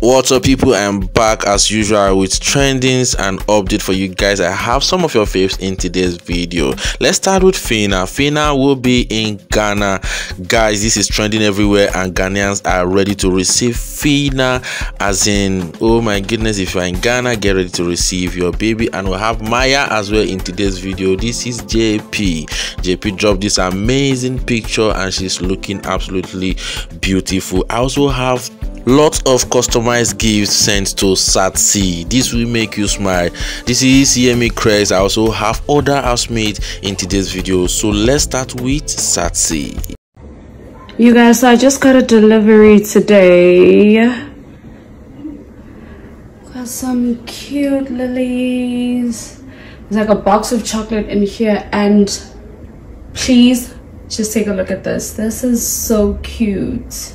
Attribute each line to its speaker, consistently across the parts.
Speaker 1: What's up, people? I'm back as usual with trendings and update for you guys. I have some of your faves in today's video. Let's start with Fina. Fina will be in Ghana, guys. This is trending everywhere, and Ghanaians are ready to receive Fina. As in, oh my goodness, if you're in Ghana, get ready to receive your baby. And we'll have Maya as well in today's video. This is JP. JP dropped this amazing picture, and she's looking absolutely beautiful. I also have lots of customized gifts sent to Tsatsi. This will make you smile. This is Yemi Craze. I also have other housemates in today's video. So let's start with Tsatsi.
Speaker 2: You guys, I just got a delivery today. Got some cute lilies. There's like a box of chocolate in here and please just take a look at this. This is so cute.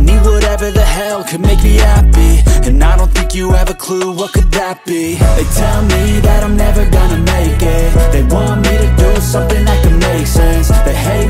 Speaker 3: need whatever the hell could make me happy. And I don't think you have a clue what could that be. They tell me that I'm never gonna make it. They want me to do something that could make sense. They hate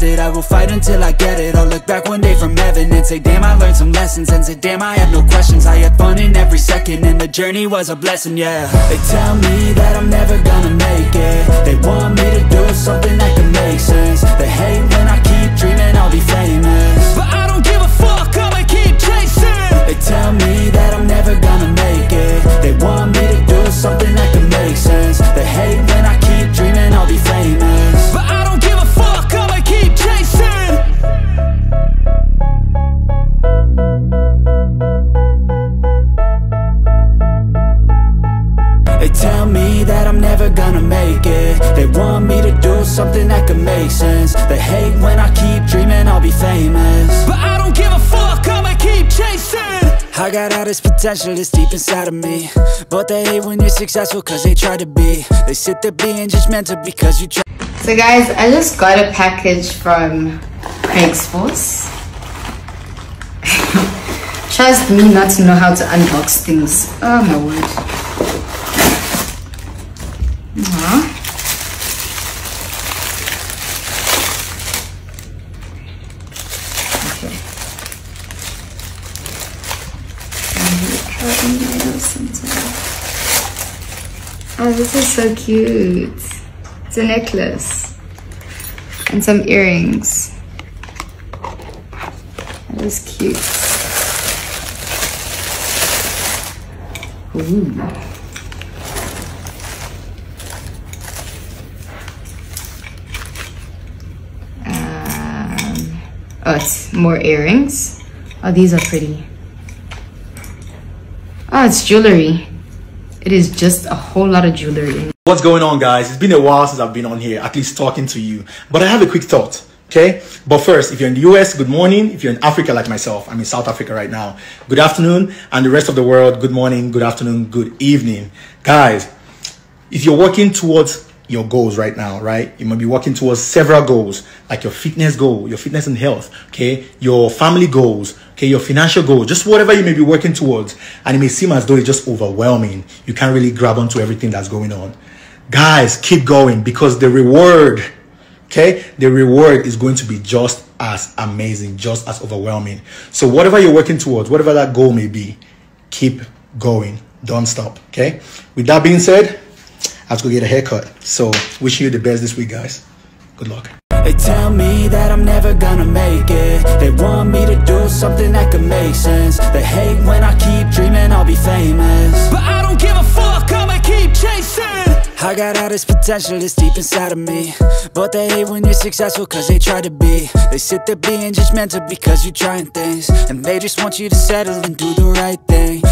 Speaker 3: I won't it. I will fight until I get it. I'll look back one day from heaven And say damn I learned some lessons. And say damn I had no questions. I had fun in every second And the journey was a blessing, yeah. They tell me that I'm never gonna make sense They hate when I keep dreaming I'll be famous But I don't give a fuck, I'ma keep chasing I got all this potential that's deep inside of me But they hate when you're successful cause they try to be They sit there being judgmental because you try
Speaker 4: So guys, I just got a package from Cregx Force. Trust me not to know how to unbox things. Oh my word. Aw. Okay. Oh, this is so cute. It's a necklace and some earrings. That is cute. Ooh. Um, oh, it's more earrings. Oh, these are pretty. Oh, it's jewelry. It is just a whole lot of jewelry.
Speaker 5: What's going on, guys? It's been a while since I've been on here, at least talking to you. But I have a quick thought. Okay? But first, if you're in the US, good morning. If you're in Africa like myself, I'm in South Africa right now. Good afternoon. And the rest of the world, good morning, good afternoon, good evening. Guys, if you're working towards your goals right now, right? You might be working towards several goals, like your fitness goal, your fitness and health, okay? Your family goals, okay? Your financial goals, just whatever you may be working towards. And it may seem as though it's just overwhelming. You can't really grab onto everything that's going on. Guys, keep going because the reward, okay? The reward is going to be just as amazing, just as overwhelming. So whatever you're working towards, whatever that goal may be, keep going. Don't stop, okay? With that being said, I have to go get a haircut. So wishing you the best this week, guys. Good luck.
Speaker 3: They tell me that I'm never gonna make it. They want me to do something that could make sense. They hate when I keep dreaming I'll be famous. But I don't give a fuck, I'ma keep chasing. I got all this potential that's deep inside of me. But they hate when you're successful cause they try to be. They sit there being judgmental because you're trying things. And they just want you to settle and do the right thing